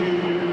Lord,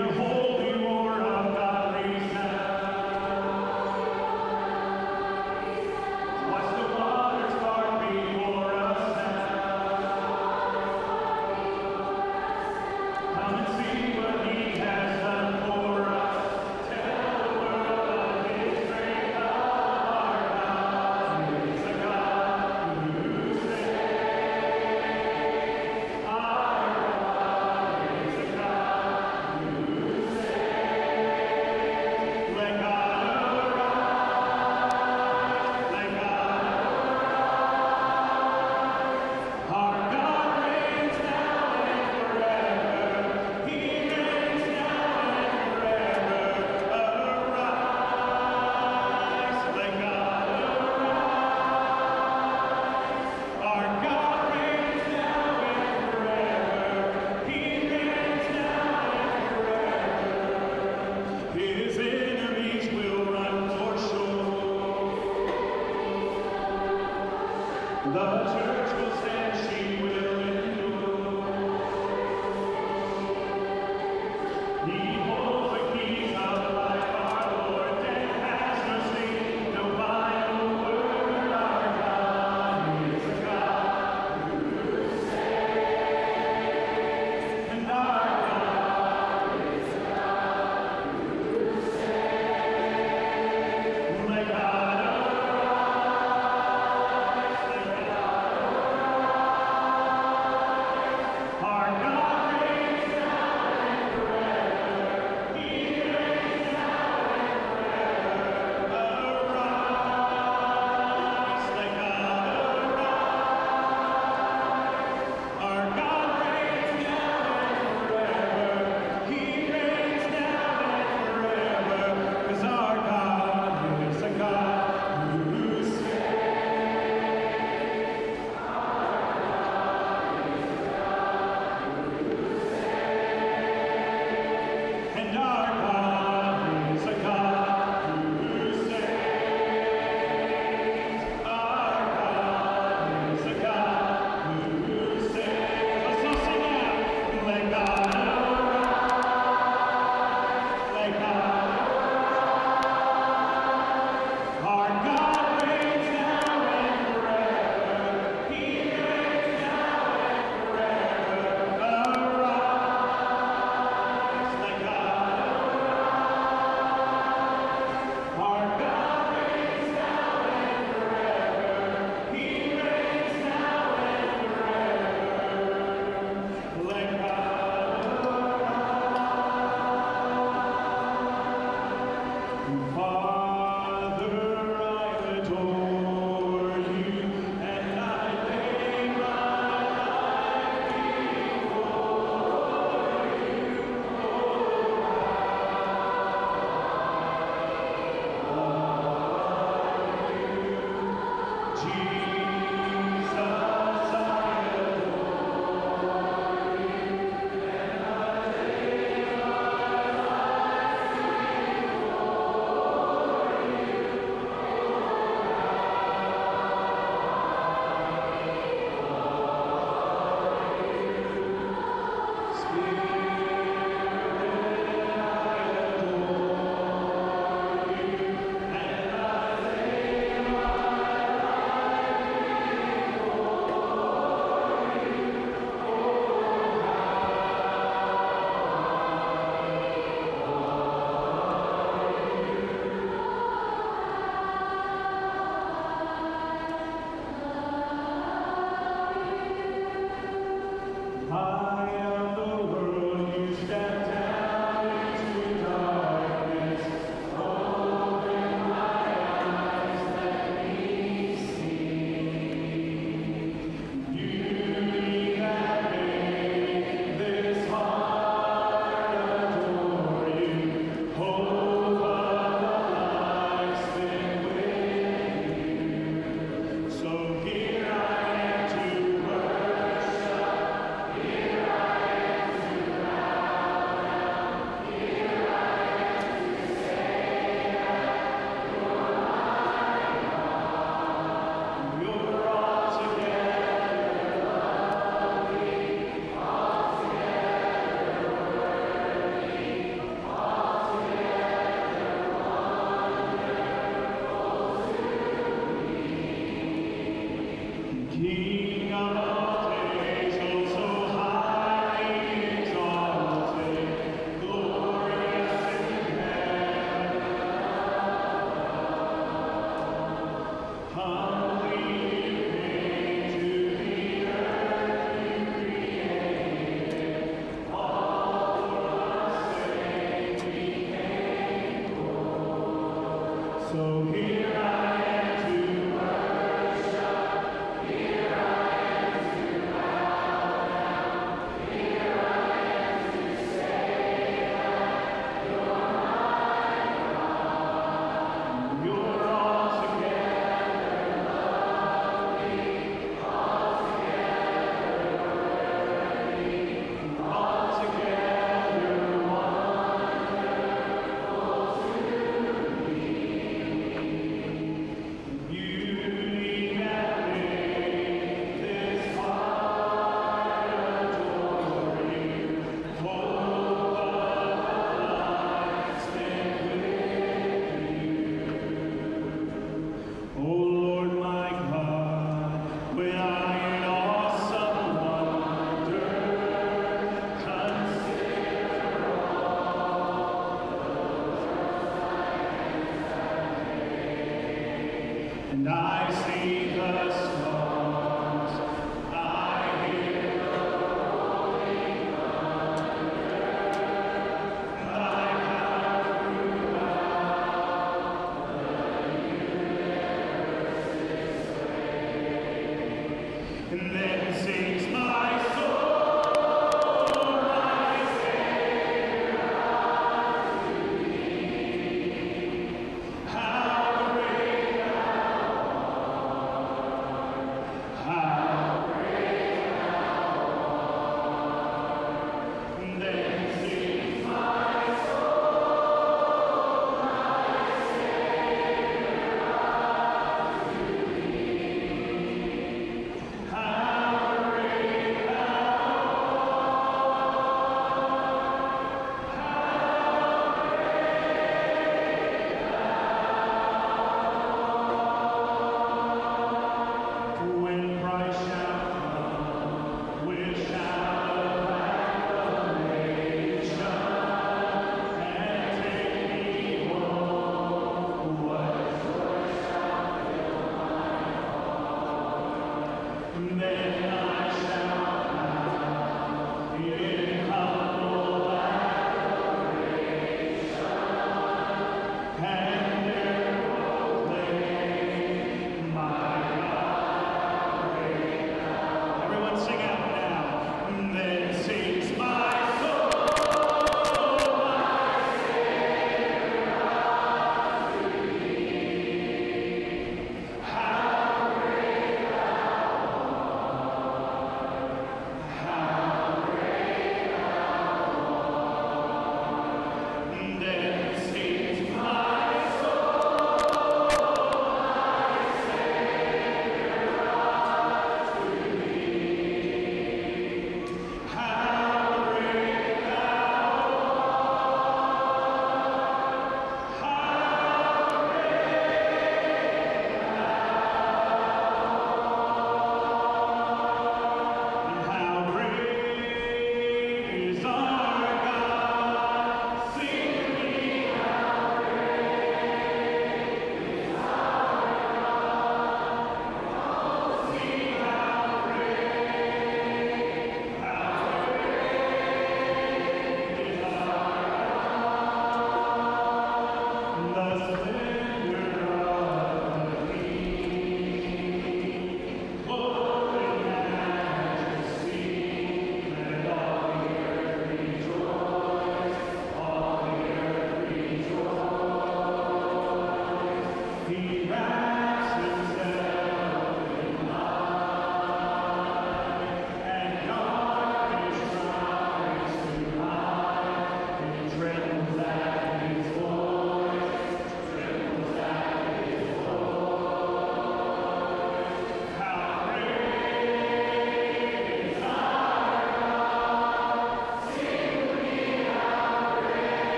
the Holy One.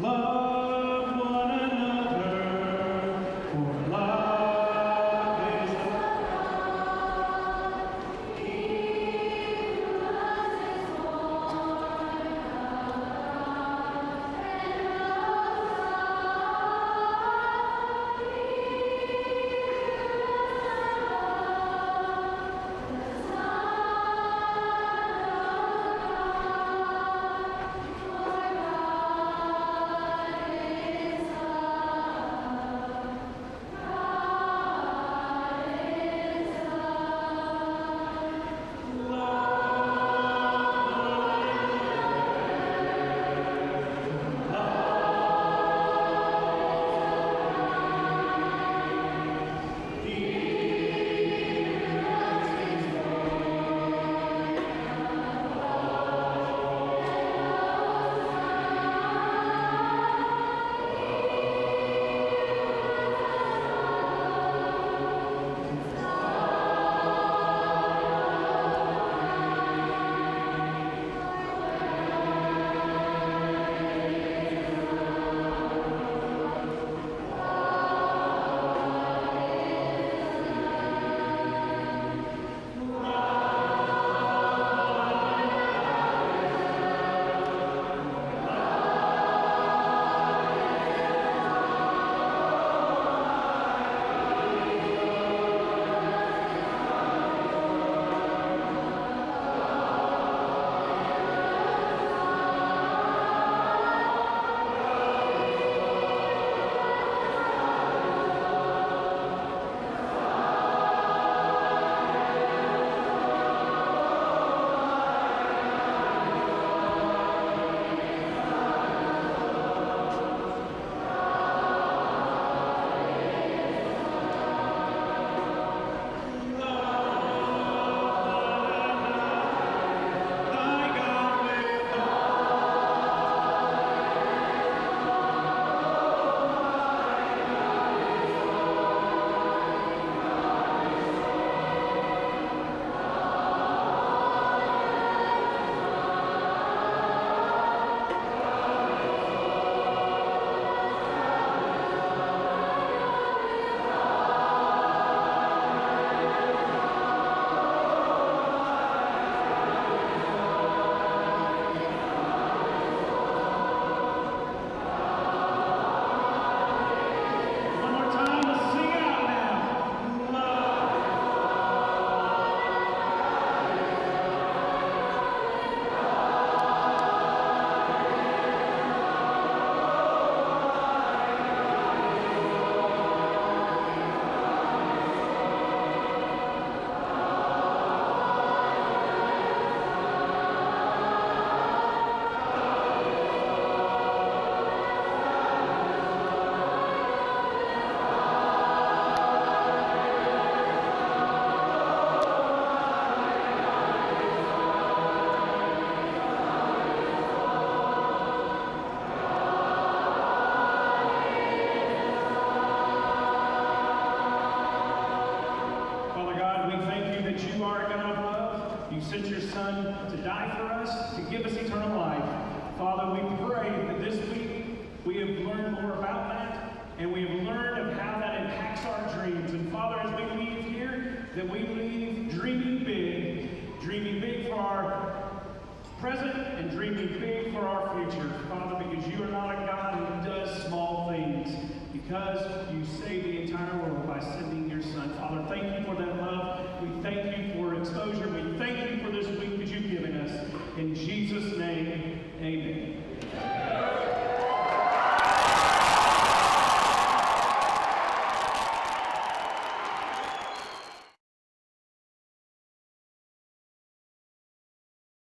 Love.